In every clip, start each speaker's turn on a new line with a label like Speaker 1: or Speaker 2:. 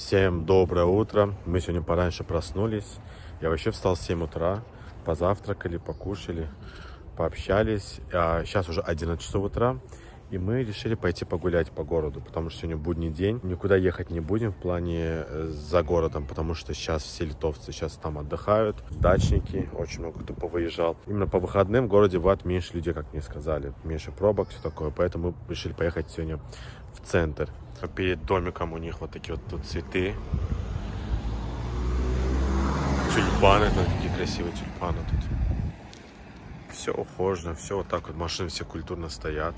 Speaker 1: Всем доброе утро. Мы сегодня пораньше проснулись. Я вообще встал в 7 утра. Позавтракали, покушали, пообщались. А сейчас уже 11 часов утра. И мы решили пойти погулять по городу, потому что сегодня будний день. Никуда ехать не будем в плане э, за городом, потому что сейчас все литовцы сейчас там отдыхают. Дачники, очень много кто повыезжал. Именно по выходным в городе бывает меньше людей, как мне сказали. Меньше пробок, все такое. Поэтому мы решили поехать сегодня в центр. Перед домиком у них вот такие вот тут цветы. Тюльпаны, ну, какие красивые тюльпаны тут. Все ухожено, все вот так вот, машины все культурно стоят.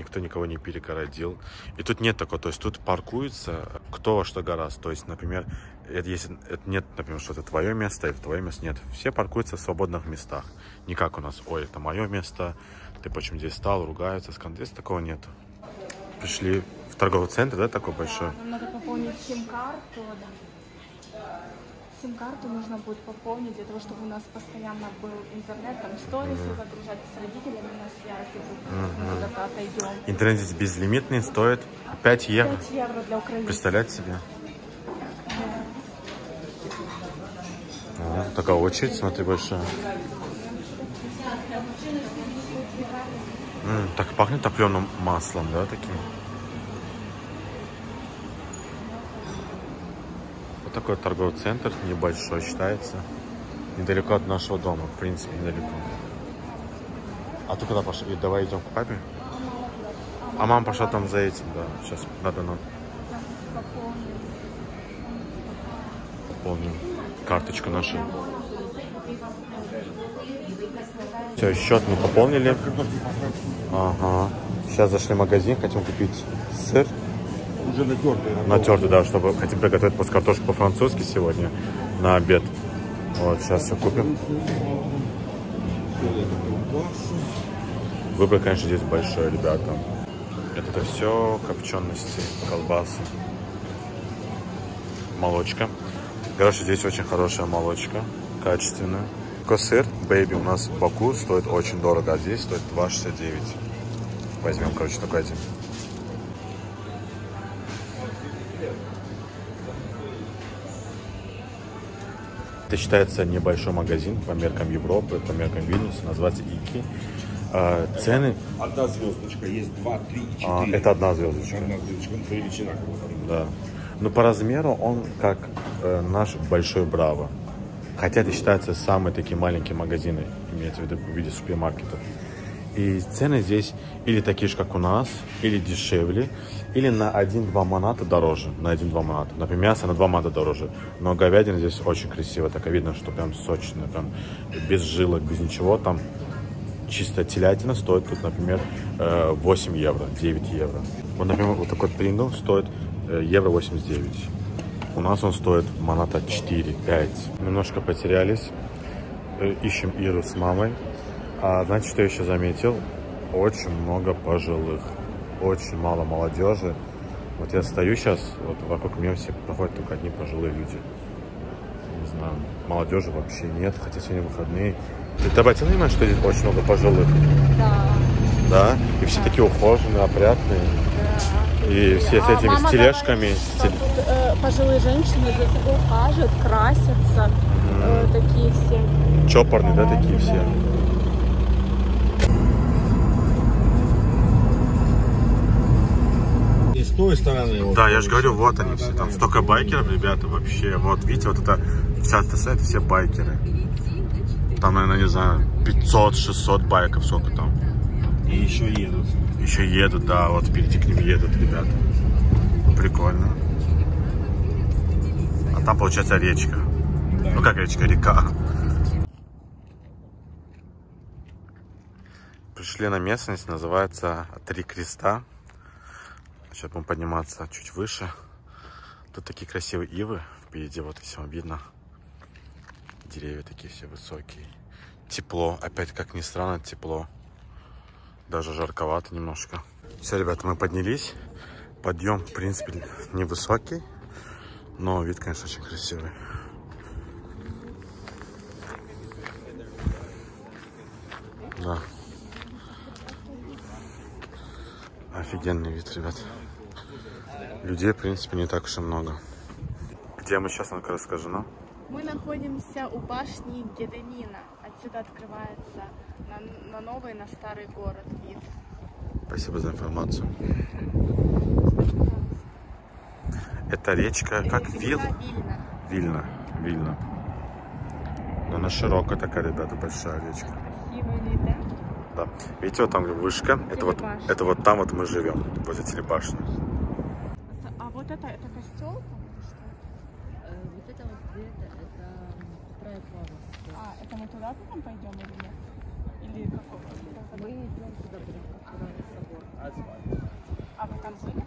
Speaker 1: Никто никого не перегородил. И тут нет такого, то есть тут паркуется кто во что гораздо. То есть, например, это, если это нет, например, что это твое место, это твое место, нет. Все паркуются в свободных местах. Не как у нас, ой, это мое место, ты почему здесь стал, ругаются, скандал. Здесь такого нет. Пришли в торговый центр, да, такой большой?
Speaker 2: Нам надо пополнить сим-карту. Сим-карту нужно будет пополнить для того, чтобы у нас постоянно был интернет, там сторисы загружать с родителями на мы куда-то отойдем.
Speaker 1: Интернет здесь безлимитный, стоит 5 евро.
Speaker 2: 5 евро для Украины.
Speaker 1: Представлять себе? О, такая очередь, смотри, большая. М, так пахнет топленым маслом, да, таким? Вот такой торговый центр, небольшой считается. Недалеко от нашего дома, в принципе, недалеко. А ты куда пошел? И Давай идем к папе? А мама пошла там за этим, да. Сейчас надо нам пополним карточку нашу. Все, счет мы пополнили. Ага. Сейчас зашли в магазин, хотим купить сыр.
Speaker 3: Уже натертый.
Speaker 1: Натертый, да, чтобы хотим приготовить просто картошку по-французски сегодня на обед. Вот, сейчас все купим. Выбор, конечно, здесь большой, ребята. Это все копчености, колбасы, молочка. Короче, здесь очень хорошая молочка, качественная. Косыр, baby у нас в Баку стоит очень дорого, а здесь стоит 2,69. Возьмем, короче, такой один. Это считается небольшой магазин по меркам Европы, по меркам Вильнюса, называется Iki. А, Цены,
Speaker 3: Одна звездочка, есть два, три
Speaker 1: а,
Speaker 3: четыре.
Speaker 1: это одна звездочка.
Speaker 3: Одна звездочка, ну, величина как бы.
Speaker 1: Да. Но по размеру он как э, наш большой Браво. Хотя это считается самые такие маленькие магазины, имеется в виду в виде супермаркетов. И цены здесь или такие же, как у нас, или дешевле, или на 1-2 маната дороже. На 1-2 маната. Например, мясо на 2 маната дороже. Но говядина здесь очень красиво. Так видно, что прям сочная, прям без жилок, без ничего. Там чисто телятина стоит тут, например, э, 8 евро, 9 евро. Вот, например, вот такой прингл стоит э, евро 89. У нас он стоит маната 4, 5. Немножко потерялись. Э, Ищем Иру с мамой. А знаете, что я еще заметил? Очень много пожилых. Очень мало молодежи. Вот я стою сейчас, вот вокруг меня все проходят только одни пожилые люди. Не знаю, молодежи вообще нет, хотя сегодня выходные. Ты обратил внимание, что здесь очень много пожилых?
Speaker 2: Да.
Speaker 1: Да? И все такие ухоженные, опрятные. И все с
Speaker 2: А
Speaker 1: этими
Speaker 2: мама
Speaker 1: с тележками.
Speaker 2: говорит, что тут, э, пожилые женщины за собой ухаживают, красятся. э, такие все.
Speaker 1: Чопорные, да, такие все.
Speaker 3: Той стороны. вот,
Speaker 1: Да, я же говорю, вот они
Speaker 3: Да,
Speaker 1: все.
Speaker 3: да,
Speaker 1: Там
Speaker 3: да.
Speaker 1: столько байкеров, ребята, вообще. Вот, видите, вот это вся эта сайт, все байкеры. Там, наверное, не знаю, 500-600 байков, сколько там.
Speaker 3: И еще едут.
Speaker 1: Еще едут, да, вот впереди к ним едут, ребята. Прикольно. А там, получается, речка.
Speaker 3: Да.
Speaker 1: Ну, как речка, река. Пришли на местность, называется Три Креста. Сейчас будем подниматься чуть выше. Тут такие красивые ивы впереди, вот если видно. Деревья такие все высокие. Тепло, опять как ни странно, тепло. Даже жарковато немножко. Все, ребята, мы поднялись. Подъем, в принципе, невысокий. Но вид, конечно, очень красивый. Да. Офигенный вид, ребят. Людей, в принципе, не так уж и много. Где мы сейчас, ну-ка расскажи нам.
Speaker 2: Мы находимся у башни Гедемина. Отсюда открывается на, на новый, на старый город вид.
Speaker 1: Спасибо за информацию. Это речка, как Вил?
Speaker 2: Вильна.
Speaker 1: Вильна. Вильна. Но она широкая такая, ребята, большая речка.
Speaker 2: Красивый вид, да?
Speaker 1: Да. Видите, вот там вышка, это вот, это вот там вот мы живем, возле телебашни.
Speaker 2: А вот это, это костел? там, или что?
Speaker 4: Э, Вот это вот где-то, это проект Павловский.
Speaker 2: А, это потом пойдем или нет? Или какого?
Speaker 4: Мы идем туда, будем Кавказский собор.
Speaker 2: А вы там были?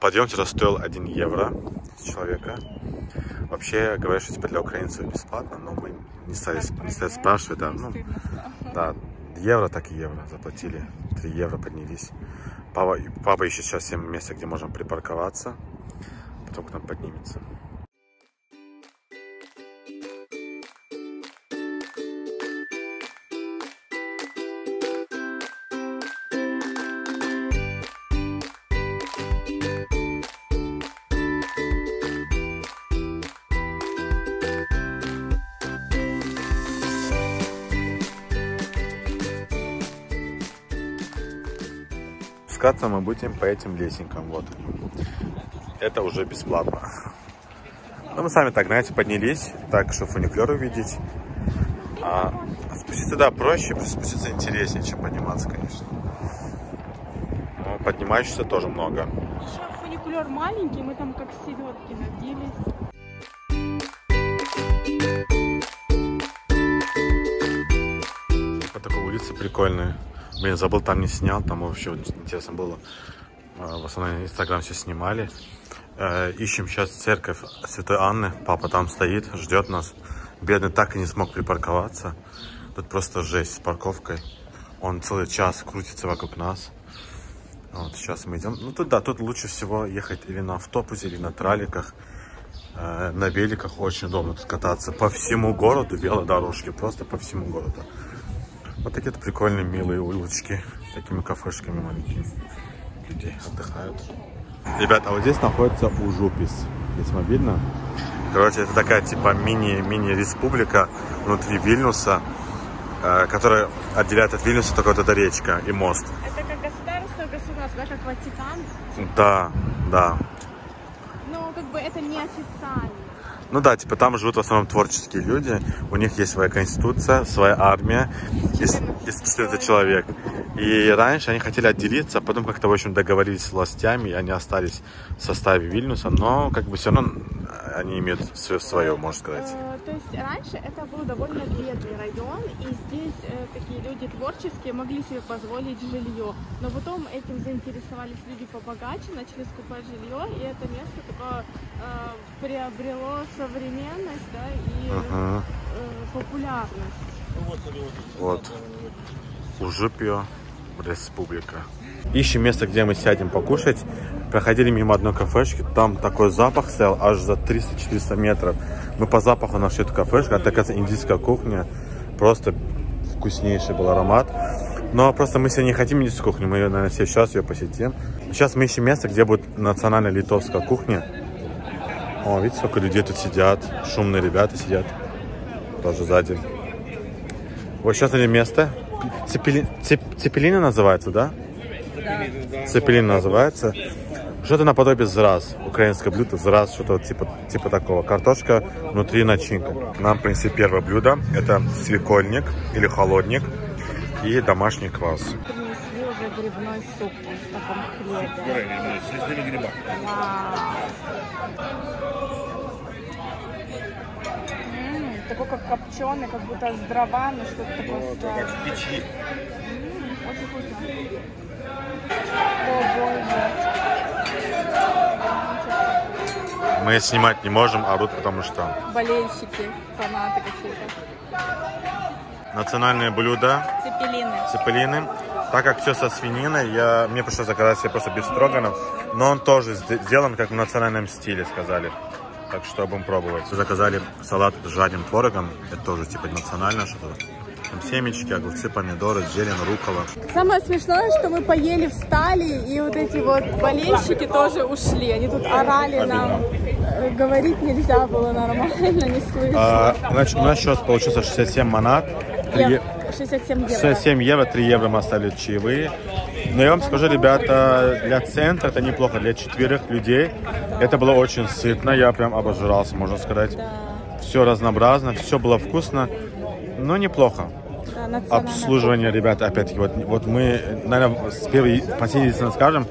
Speaker 1: Подъем туда стоил 1 евро с человека. Вообще, говорят, что типа для украинцев бесплатно, но мы не стали, не стали спрашивать, да. Ну, да, евро так и евро заплатили. 3 евро поднялись. Папа, папа ищет сейчас всем место, где можем припарковаться. Потом к нам поднимется. Спускаться мы будем по этим лесенкам, вот. Это уже бесплатно. Ну, мы сами так, знаете, поднялись, так, чтобы фуникулер увидеть. А спуститься, да, проще, спуститься интереснее, чем подниматься, конечно. Но поднимающихся тоже много.
Speaker 2: Еще фуникулер маленький, мы там как селедки наделись.
Speaker 1: По такой улице прикольные. Блин, забыл, там не снял, там вообще интересно было. А, В основном Инстаграм все снимали. Э, Ищем сейчас церковь Святой Анны. Папа там стоит, ждет нас. Бедный так и не смог припарковаться. Тут просто жесть с парковкой. Он целый час крутится вокруг нас. Вот сейчас мы идем. Ну тут да, тут лучше всего ехать или на автобусе, или на траликах. Э, На великах очень удобно тут кататься по всему городу, велодорожки, просто по всему городу. Вот такие вот прикольные, милые улочки с такими кафешками маленькими. Люди отдыхают. Ребят, а вот здесь находится Ужупис. Здесь вам видно? Короче, это такая типа мини- мини-республика внутри Вильнюса, э, которая отделяет от Вильнюса только вот эта речка и мост.
Speaker 2: Это как государство, государство, да, как Ватикан.
Speaker 1: Да, да.
Speaker 2: Но как бы это не официально.
Speaker 1: Ну да, типа там живут в основном творческие люди, у них есть своя конституция, своя армия из, из 14 человек. И раньше они хотели отделиться, а потом как-то, в общем, договорились с властями, и они остались в составе Вильнюса, но как бы все равно они имеют свое, свое можно сказать.
Speaker 2: Э, То есть раньше это был довольно бедный район, и здесь э, такие люди творческие могли себе позволить жилье. Но потом этим заинтересовались люди побогаче, начали скупать жилье, и это место такое э, приобрело современность да, и
Speaker 1: Ага.
Speaker 2: э, популярность.
Speaker 1: Вот. Ужупио, республика. Ищем место, где мы сядем покушать. Проходили мимо одной кафешки, там такой запах стоял аж за 300-400 метров. Мы по запаху нашли эту кафешку, это, оказывается, индийская кухня. Просто вкуснейший был аромат. Но просто мы сегодня не хотим индийскую кухню, мы, наверное, сейчас ее посетим. Сейчас мы ищем место, где будет национальная литовская кухня. О, видите, сколько людей тут сидят, шумные ребята сидят. Тоже сзади. Вот сейчас найдем место. Цепели... Цеп- Цепелина называется, да? Цепелин называется. Что-то наподобие зраз. Украинское блюдо зраз, что-то типа, типа такого. Картошка, внутри начинка. Нам принесли первое блюдо. Это свекольник или холодник и домашний квас.
Speaker 2: Принесли уже грибной суп в таком хлебе.
Speaker 3: С.
Speaker 2: М, Такой как копченый, как будто с дровами, что-то такое
Speaker 3: как в печи.
Speaker 2: М, Очень вкусно.
Speaker 1: Мы снимать не можем, орут, потому что
Speaker 2: Болельщики, фанаты какие-то.
Speaker 1: национальное блюдо
Speaker 2: Цепелины.
Speaker 1: цепелины. Так как все со свининой, я, мне пришлось заказать себе просто без строганов. Но он тоже сде- сделан как в национальном стиле, сказали. Так что будем пробовать. Заказали салат с жареным творогом. Это тоже типа национальное что-то. Там семечки, огурцы, помидоры, зелень, рукола.
Speaker 2: Самое смешное, что мы поели, встали, и вот эти вот болельщики тоже ушли. Они тут орали нам. Э, Говорить нельзя было нормально, не слышно.
Speaker 1: А, значит, у нас счет получился 67 манат. Три е-
Speaker 2: 67 евро.
Speaker 1: 67 евро, 3 евро мы оставили чаевые. Но я вам скажу, ребята, для центра это неплохо, для четверых людей. Это было очень сытно, я прям обожрался, можно сказать. Все разнообразно, все было вкусно, но неплохо.
Speaker 2: Да,
Speaker 1: Обслуживание, ребята, опять-таки, вот, вот мы, наверное, с первой, последней скажем,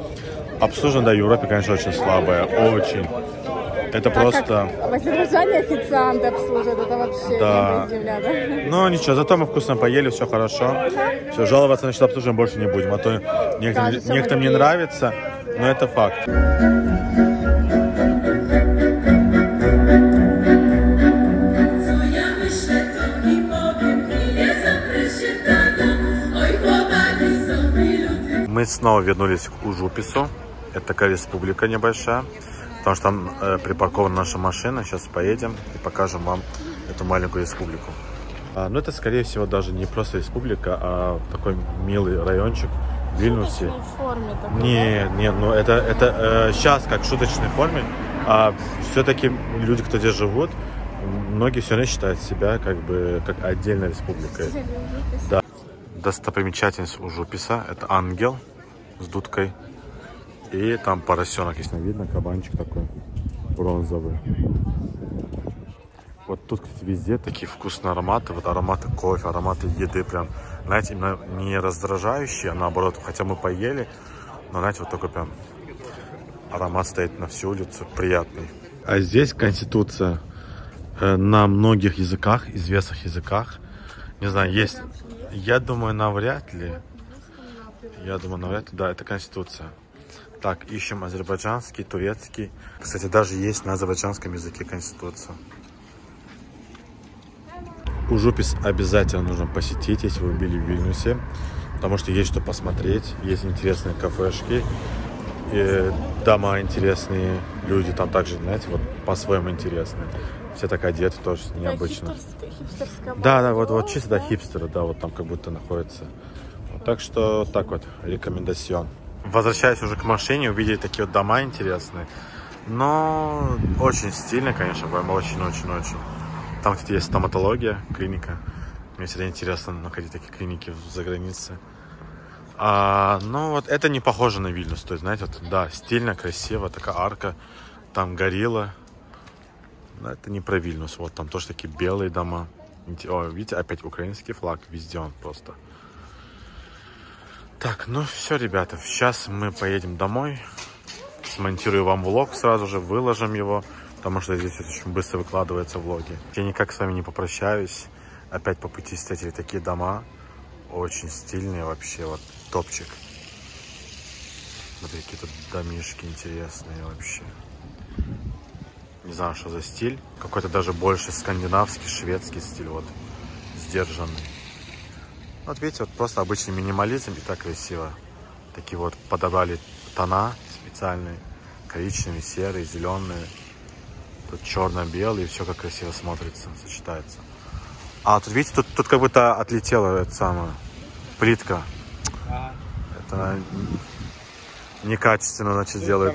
Speaker 1: обслуживание, да, в Европе, конечно, очень слабое, очень. Это
Speaker 2: как
Speaker 1: просто...
Speaker 2: в Азербайджане официанты обслуживают, это вообще
Speaker 1: Да.
Speaker 2: земля, да?
Speaker 1: Ну, ничего, зато мы вкусно поели, все хорошо. Все, жаловаться насчет обслуживания больше не будем, а то некоторым,
Speaker 2: Кажется,
Speaker 1: некоторым не нравится, но это факт. Снова вернулись к Ужупису. Это такая республика небольшая, потому что там э, припаркована наша машина. Сейчас поедем и покажем вам эту маленькую республику. А, ну, это, скорее всего, даже не просто республика, а такой милый райончик в Вильнюсе.
Speaker 2: В форме такой,
Speaker 1: Не, не, ну это, это сейчас как в шуточной форме, а все-таки люди, кто здесь живут, многие все равно считают себя как бы как отдельной республикой. Да. Достопримечательность Ужуписа – это ангел с дудкой. И там поросенок, если видно, кабанчик такой бронзовый. Вот тут, кстати, везде такие вкусные ароматы. Вот ароматы кофе, ароматы еды прям, знаете, именно не раздражающие, а наоборот, хотя мы поели, но, знаете, вот такой прям аромат стоит на всю улицу, приятный. А здесь Конституция э, на многих языках, известных языках. Не знаю, есть... Я думаю, навряд ли. Я думаю, навряд ли, да, это Конституция. Так, ищем азербайджанский, турецкий. Кстати, даже есть на азербайджанском языке Конституция. Ужупис обязательно нужно посетить, если вы были в Вильнюсе, потому что есть что посмотреть, есть интересные кафешки, и дома интересные, люди там также, знаете, вот по-своему интересные. Все так одеты тоже необычно.
Speaker 2: Хипстерская, хипстерская
Speaker 1: Да, да, вот, вот чисто да, хипстеры, да, вот там как будто находится. Так что так вот, рекомендацион. Возвращаясь уже к машине, увидели такие вот дома интересные. Но очень стильно, конечно, прям очень-очень-очень. Там, кстати, есть стоматология, клиника. Мне всегда интересно находить такие клиники за границей. А, ну, вот это не похоже на Вильнюс. То есть, знаете, вот, да, стильно, красиво, такая арка. Там горилла. Но это не про Вильнюс. Вот там тоже такие белые дома. О, видите, опять украинский флаг. Везде он просто. Так, ну все, ребята. Сейчас мы поедем домой. Смонтирую вам влог сразу же, выложим его. Потому что здесь очень быстро выкладываются влоги. Я никак с вами не попрощаюсь. Опять по пути встретили такие дома. Очень стильные вообще. Вот топчик. Смотри, какие тут домишки интересные вообще. Не знаю, что за стиль. Какой-то даже больше скандинавский, шведский стиль. Вот сдержанный. Вот видите, вот просто обычный минимализм и так красиво. Такие вот подобрали тона специальные. Коричневые, серые, зеленые. Тут черно-белый, и все как красиво смотрится, сочетается. А тут, видите, тут, тут как будто отлетела эта самая плитка. Это некачественно, значит,
Speaker 3: видно.